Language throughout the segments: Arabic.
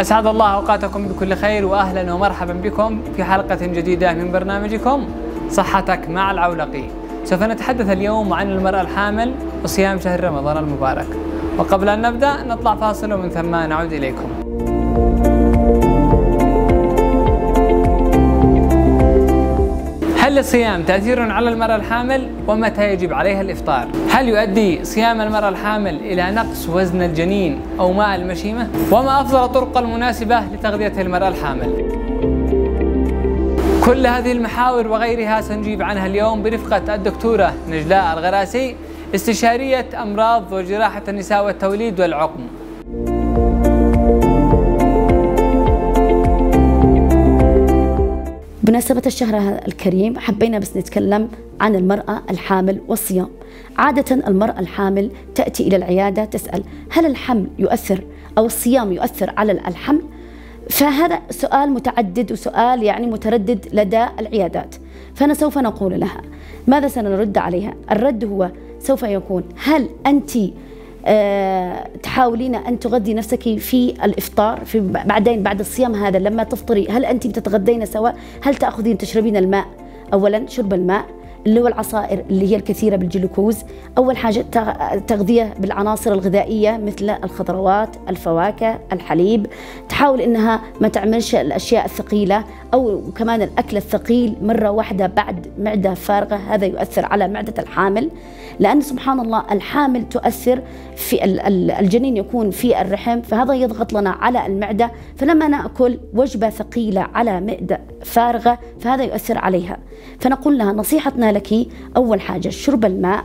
أسعد الله أوقاتكم بكل خير وأهلا ومرحبا بكم في حلقة جديدة من برنامجكم صحتك مع العولقي سوف نتحدث اليوم عن المرأة الحامل وصيام شهر رمضان المبارك. وقبل أن نبدأ نطلع فاصل ومن ثم نعود إليكم. هل للصيام تأثير على المرأة الحامل ومتى يجب عليها الإفطار؟ هل يؤدي صيام المرأة الحامل إلى نقص وزن الجنين أو ماء المشيمة؟ وما أفضل الطرق المناسبة لتغذية المرأة الحامل؟ كل هذه المحاور وغيرها سنجيب عنها اليوم برفقة الدكتورة نجلاء الغراسي استشارية أمراض وجراحة النساء والتوليد والعقم بمناسبة الشهر الكريم حبينا بس نتكلم عن المرأة الحامل والصيام. عادة المرأة الحامل تأتي إلى العيادة تسأل هل الحمل يؤثر أو الصيام يؤثر على الحمل؟ فهذا سؤال متعدد وسؤال يعني متردد لدى العيادات. فأنا سوف نقول لها ماذا سنرد عليها؟ الرد هو سوف يكون هل أنت تحاولين أن تغذي نفسك في الإفطار في بعدين بعد الصيام هذا لما تفطري هل أنت بتتغدين سواء هل تأخذين تشربين الماء؟ أولا شرب الماء اللي هو العصائر اللي هي الكثيرة بالجلوكوز. أول حاجة تغذية بالعناصر الغذائية مثل الخضروات الفواكه الحليب. تحاول إنها ما تعملش الأشياء الثقيلة أو كمان الأكل الثقيل مرة واحدة بعد معدة فارغة. هذا يؤثر على معدة الحامل لأن سبحان الله الحامل تؤثر في الجنين يكون في الرحم فهذا يضغط لنا على المعدة. فلما نأكل وجبة ثقيلة على معدة فارغة فهذا يؤثر عليها. فنقول لها نصيحتنا لك أول حاجة شرب الماء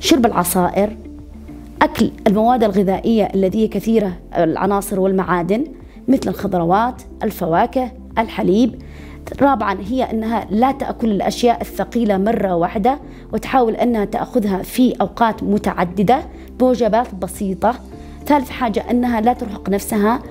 شرب العصائر أكل المواد الغذائية التي هي كثيرة العناصر والمعادن مثل الخضروات الفواكه الحليب. رابعا هي أنها لا تأكل الأشياء الثقيلة مرة واحدة وتحاول أنها تأخذها في أوقات متعددة بوجبات بسيطة. ثالث حاجة أنها لا ترهق نفسها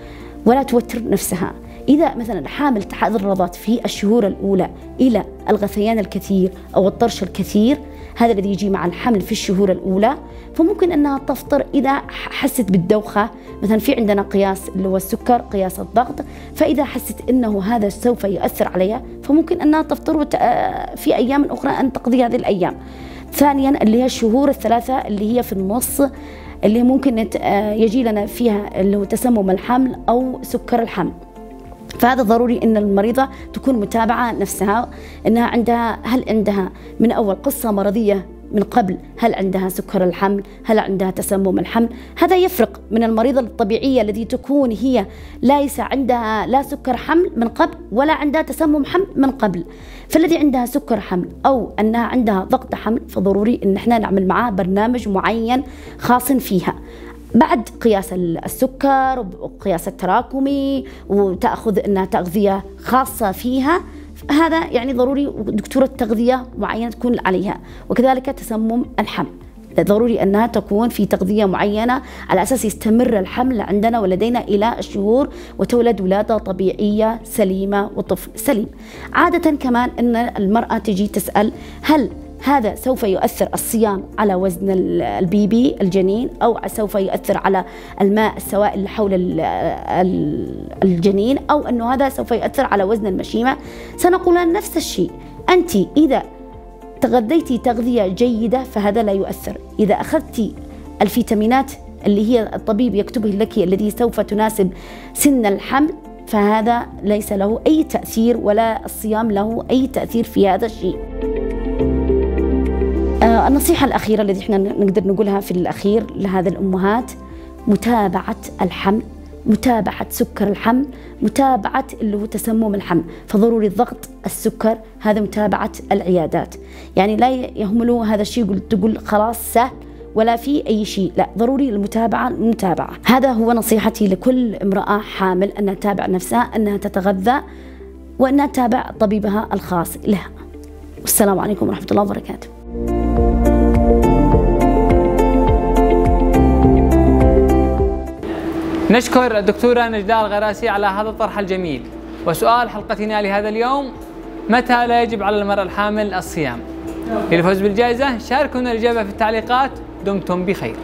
ولا توتر نفسها. إذا مثلا الحامل تعرضت في الشهور الأولى إلى الغثيان الكثير أو الطرش الكثير هذا الذي يجي مع الحمل في الشهور الأولى فممكن أنها تفطر إذا حست بالدوخة. مثلا في عندنا قياس اللي هو السكر قياس الضغط فإذا حست أنه هذا سوف يؤثر عليها فممكن أنها تفطر في أيام أخرى أن تقضي هذه الأيام. ثانيا اللي هي الشهور الثلاثة اللي هي في النص اللي ممكن يجي لنا فيها اللي هو تسمم الحمل أو سكر الحمل. فهذا ضروري إن المريضة تكون متابعة نفسها إنها عندها هل عندها من أول قصة مرضية من قبل؟ هل عندها سكر الحمل؟ هل عندها تسمم الحمل؟ هذا يفرق من المريضة الطبيعية التي تكون هي ليس عندها لا سكر حمل من قبل ولا عندها تسمم حمل من قبل. فالذي عندها سكر حمل أو أنها عندها ضغط حمل فضروري أن إحنا نعمل معاه برنامج معين خاص فيها. بعد قياس السكر وقياس التراكمي وتأخذ إنها تغذية خاصة فيها هذا يعني ضروري دكتوره تغذيه معينة تكون عليها وكذلك تسمم الحمل ضروري أنها تكون في تغذية معينة على أساس يستمر الحمل عندنا ولدينا إلى الشهور وتولد ولادة طبيعية سليمة وطفل سليم. عادة كمان إن المرأة تجي تسأل هل هذا سوف يؤثر الصيام على وزن البيبي الجنين أو سوف يؤثر على الماء السوائل اللي حول الجنين أو أنه هذا سوف يؤثر على وزن المشيمة. سنقول نفس الشيء. أنت إذا تغذيتي تغذية جيدة فهذا لا يؤثر. إذا أخذت الفيتامينات اللي هي الطبيب يكتبه لك الذي سوف تناسب سن الحمل فهذا ليس له أي تأثير ولا الصيام له أي تأثير في هذا الشيء. النصيحة الأخيرة التي إحنا نقدر نقولها في الأخير لهذه الأمهات متابعة الحمل متابعة سكر الحمل متابعة اللي هو تسمم الحمل. فضروري الضغط السكر هذا متابعة العيادات. يعني لا يهملوا هذا الشيء تقول خلاص سهل ولا في أي شيء. لا ضروري المتابعة المتابعة. هذا هو نصيحتي لكل امرأة حامل أنها تتابع نفسها أنها تتغذى وأنها تتابع طبيبها الخاص لها. والسلام عليكم ورحمة الله وبركاته. نشكر الدكتورة نجلاء الغراسي على هذا الطرح الجميل. وسؤال حلقتنا لهذا اليوم متى لا يجب على المرأة الحامل الصيام؟ للفوز بالجائزة شاركونا الإجابة في التعليقات دمتم بخير.